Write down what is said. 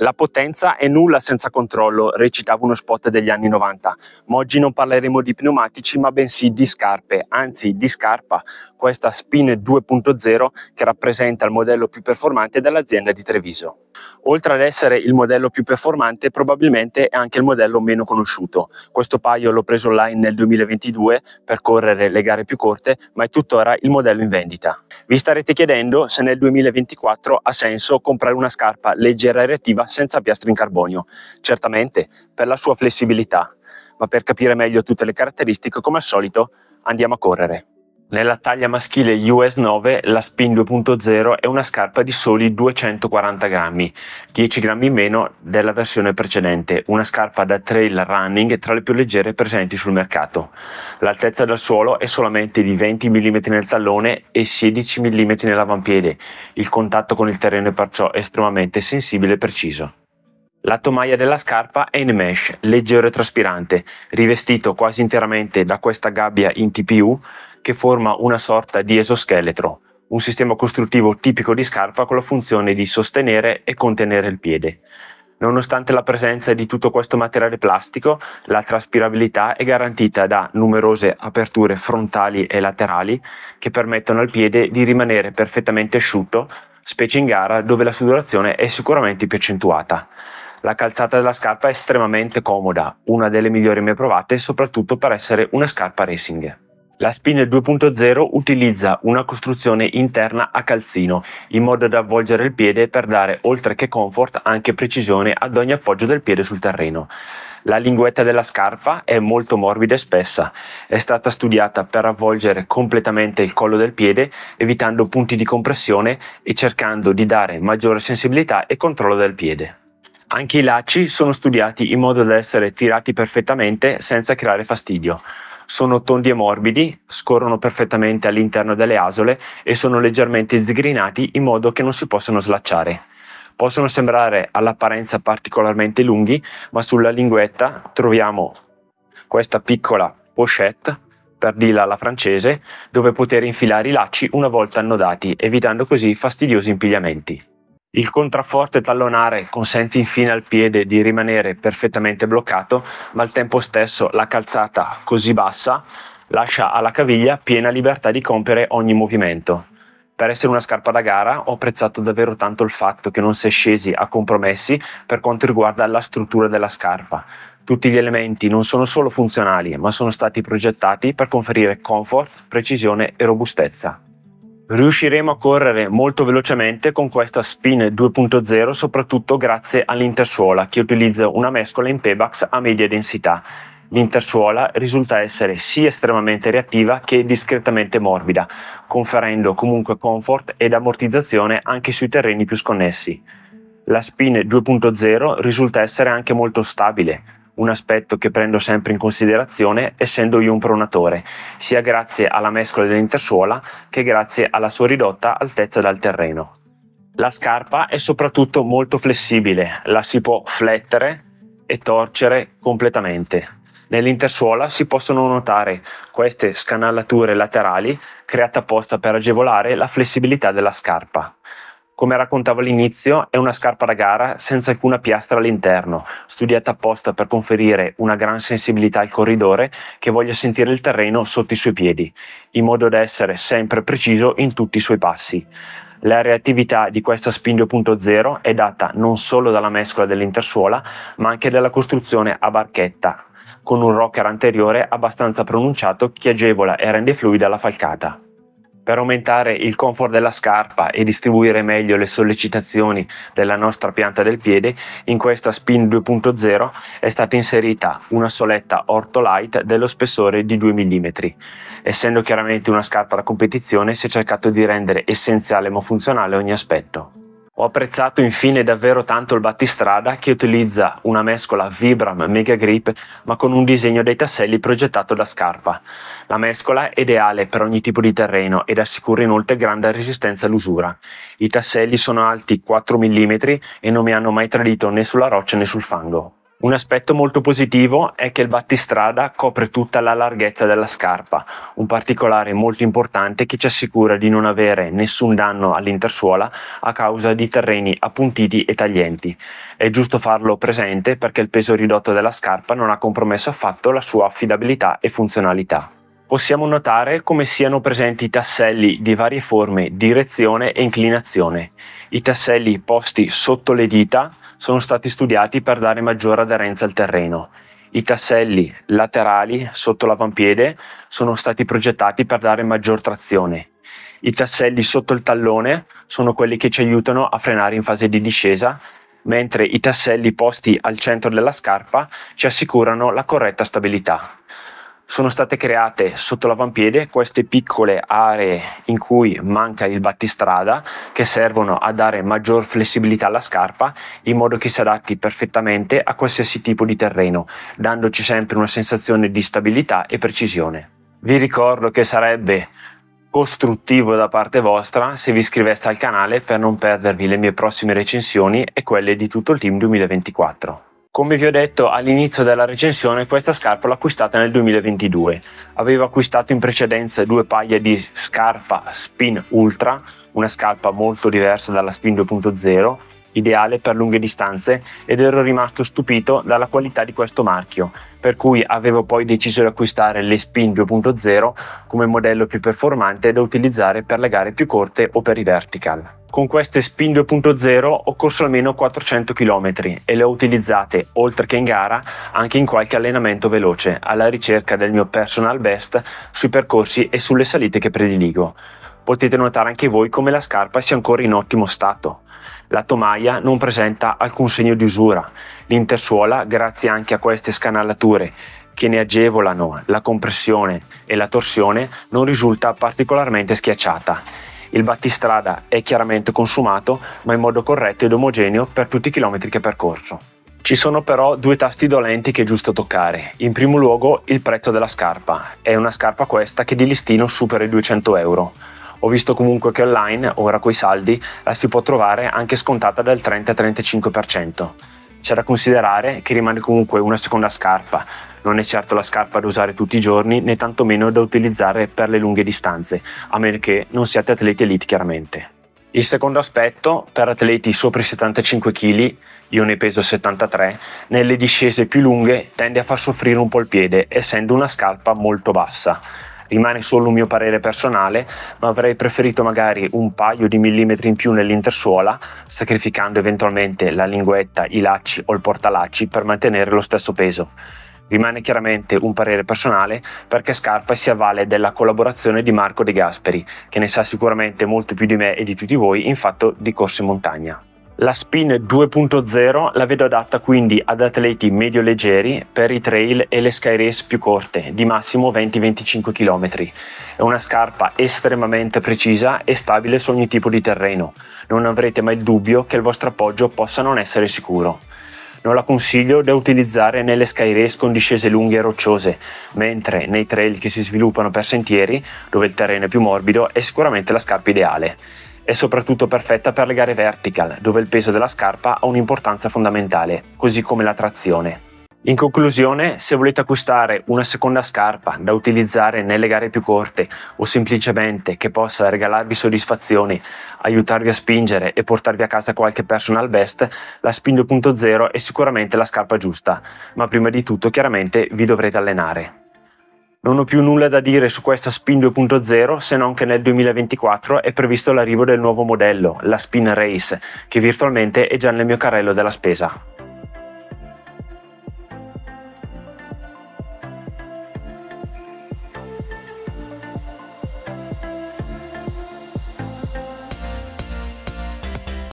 La potenza è nulla senza controllo, recitava uno spot degli anni 90. Ma oggi non parleremo di pneumatici, ma bensì di scarpe, anzi di scarpa, questa Spin 2.0 che rappresenta il modello più performante dell'azienda di Treviso. Oltre ad essere il modello più performante, probabilmente è anche il modello meno conosciuto. Questo paio l'ho preso online nel 2022 per correre le gare più corte, ma è tuttora il modello in vendita. Vi starete chiedendo se nel 2024 ha senso comprare una scarpa leggera e reattiva senza piastri in carbonio. Certamente, per la sua flessibilità, ma per capire meglio tutte le caratteristiche, come al solito, andiamo a correre. Nella taglia maschile US 9 la Spin 2.0 è una scarpa di soli 240 grammi, 10 grammi meno della versione precedente, una scarpa da trail running tra le più leggere presenti sul mercato. L'altezza del suolo è solamente di 20 mm nel tallone e 16 mm nell'avampiede, il contatto con il terreno è perciò estremamente sensibile e preciso. La tomaia della scarpa è in mesh, leggero e traspirante, rivestito quasi interamente da questa gabbia in TPU che forma una sorta di esoscheletro, un sistema costruttivo tipico di scarpa con la funzione di sostenere e contenere il piede. Nonostante la presenza di tutto questo materiale plastico, la traspirabilità è garantita da numerose aperture frontali e laterali che permettono al piede di rimanere perfettamente asciutto, specie in gara dove la sudorazione è sicuramente più accentuata. La calzata della scarpa è estremamente comoda, una delle migliori mai provate, soprattutto per essere una scarpa racing. La Spin 2.0 utilizza una costruzione interna a calzino, in modo da avvolgere il piede per dare, oltre che comfort, anche precisione ad ogni appoggio del piede sul terreno. La linguetta della scarpa è molto morbida e spessa, è stata studiata per avvolgere completamente il collo del piede, evitando punti di compressione e cercando di dare maggiore sensibilità e controllo del piede. Anche i lacci sono studiati in modo da essere tirati perfettamente senza creare fastidio sono tondi e morbidi, scorrono perfettamente all'interno delle asole e sono leggermente zigrinati in modo che non si possano slacciare. Possono sembrare all'apparenza particolarmente lunghi, ma sulla linguetta troviamo questa piccola pochette per dirla alla francese, dove poter infilare i lacci una volta annodati, evitando così fastidiosi impigliamenti. Il contrafforte tallonare consente infine al piede di rimanere perfettamente bloccato, ma al tempo stesso la calzata così bassa lascia alla caviglia piena libertà di compiere ogni movimento. Per essere una scarpa da gara ho apprezzato davvero tanto il fatto che non si è scesi a compromessi per quanto riguarda la struttura della scarpa. Tutti gli elementi non sono solo funzionali, ma sono stati progettati per conferire comfort, precisione e robustezza. Riusciremo a correre molto velocemente con questa Spin 2.0 soprattutto grazie all'intersuola che utilizza una mescola in Pebax a media densità. L'intersuola risulta essere sia estremamente reattiva che discretamente morbida, conferendo comunque comfort ed ammortizzazione anche sui terreni più sconnessi. La Spin 2.0 risulta essere anche molto stabile, un aspetto che prendo sempre in considerazione essendo io un pronatore, sia grazie alla mescola dell'intersuola che grazie alla sua ridotta altezza dal terreno. La scarpa è soprattutto molto flessibile, la si può flettere e torcere completamente. Nell'intersuola si possono notare queste scanalature laterali create apposta per agevolare la flessibilità della scarpa. Come raccontavo all'inizio, è una scarpa da gara senza alcuna piastra all'interno, studiata apposta per conferire una gran sensibilità al corridore che voglia sentire il terreno sotto i suoi piedi, in modo da essere sempre preciso in tutti i suoi passi. La reattività di questa Spin 2.0 è data non solo dalla mescola dell'intersuola, ma anche dalla costruzione a barchetta, con un rocker anteriore abbastanza pronunciato che agevola e rende fluida la falcata. Per aumentare il comfort della scarpa e distribuire meglio le sollecitazioni della nostra pianta del piede, in questa Spin 2.0 è stata inserita una soletta Ortolite dello spessore di 2 mm. Essendo chiaramente una scarpa da competizione, si è cercato di rendere essenziale ma funzionale ogni aspetto. Ho apprezzato infine davvero tanto il battistrada che utilizza una mescola Vibram Mega Grip ma con un disegno dei tasselli progettato da scarpa. La mescola è ideale per ogni tipo di terreno ed assicura inoltre grande resistenza all'usura. I tasselli sono alti 4 mm e non mi hanno mai tradito né sulla roccia né sul fango. Un aspetto molto positivo è che il battistrada copre tutta la larghezza della scarpa, un particolare molto importante che ci assicura di non avere nessun danno all'intersuola a causa di terreni appuntiti e taglienti. È giusto farlo presente perché il peso ridotto della scarpa non ha compromesso affatto la sua affidabilità e funzionalità possiamo notare come siano presenti tasselli di varie forme, direzione e inclinazione. I tasselli posti sotto le dita sono stati studiati per dare maggiore aderenza al terreno. I tasselli laterali sotto l'avampiede sono stati progettati per dare maggior trazione. I tasselli sotto il tallone sono quelli che ci aiutano a frenare in fase di discesa, mentre i tasselli posti al centro della scarpa ci assicurano la corretta stabilità sono state create sotto l'avampiede queste piccole aree in cui manca il battistrada che servono a dare maggior flessibilità alla scarpa in modo che si adatti perfettamente a qualsiasi tipo di terreno, dandoci sempre una sensazione di stabilità e precisione. Vi ricordo che sarebbe costruttivo da parte vostra se vi iscriveste al canale per non perdervi le mie prossime recensioni e quelle di tutto il team 2024. Come vi ho detto all'inizio della recensione, questa scarpa l'ho acquistata nel 2022. Avevo acquistato in precedenza due paia di scarpa Spin Ultra, una scarpa molto diversa dalla Spin 2.0, ideale per lunghe distanze ed ero rimasto stupito dalla qualità di questo marchio, per cui avevo poi deciso di acquistare le Spin 2.0 come modello più performante da utilizzare per le gare più corte o per i vertical. Con queste Spin 2.0 ho corso almeno 400 km e le ho utilizzate, oltre che in gara, anche in qualche allenamento veloce, alla ricerca del mio personal best sui percorsi e sulle salite che prediligo. Potete notare anche voi come la scarpa sia ancora in ottimo stato. La tomaia non presenta alcun segno di usura. L'intersuola, grazie anche a queste scanalature che ne agevolano la compressione e la torsione, non risulta particolarmente schiacciata il battistrada è chiaramente consumato, ma in modo corretto ed omogeneo per tutti i chilometri che percorso. Ci sono però due tasti dolenti che è giusto toccare. In primo luogo il prezzo della scarpa. È una scarpa questa che di listino supera i 200 euro. Ho visto comunque che online, ora coi saldi, la si può trovare anche scontata del 30-35%. C'è da considerare che rimane comunque una seconda scarpa, non è certo la scarpa da usare tutti i giorni né tantomeno da utilizzare per le lunghe distanze, a meno che non siate atleti elite chiaramente. Il secondo aspetto, per atleti sopra i 75 kg, io ne peso 73, nelle discese più lunghe tende a far soffrire un po' il piede, essendo una scarpa molto bassa. Rimane solo un mio parere personale, ma avrei preferito magari un paio di millimetri in più nell'intersuola, sacrificando eventualmente la linguetta, i lacci o il portalacci per mantenere lo stesso peso. Rimane chiaramente un parere personale perché Scarpa si avvale della collaborazione di Marco De Gasperi, che ne sa sicuramente molto più di me e di tutti voi in fatto di corse in montagna. La Spin 2.0 la vedo adatta quindi ad atleti medio-leggeri per i trail e le sky race più corte, di massimo 20-25 km. È una scarpa estremamente precisa e stabile su ogni tipo di terreno. Non avrete mai il dubbio che il vostro appoggio possa non essere sicuro non la consiglio da utilizzare nelle sky race con discese lunghe e rocciose, mentre nei trail che si sviluppano per sentieri, dove il terreno è più morbido, è sicuramente la scarpa ideale. È soprattutto perfetta per le gare vertical, dove il peso della scarpa ha un'importanza fondamentale, così come la trazione. In conclusione, se volete acquistare una seconda scarpa da utilizzare nelle gare più corte o semplicemente che possa regalarvi soddisfazioni, aiutarvi a spingere e portarvi a casa qualche personal best, la Spin 2.0 è sicuramente la scarpa giusta, ma prima di tutto chiaramente vi dovrete allenare. Non ho più nulla da dire su questa Spin 2.0 se non che nel 2024 è previsto l'arrivo del nuovo modello, la Spin Race, che virtualmente è già nel mio carrello della spesa.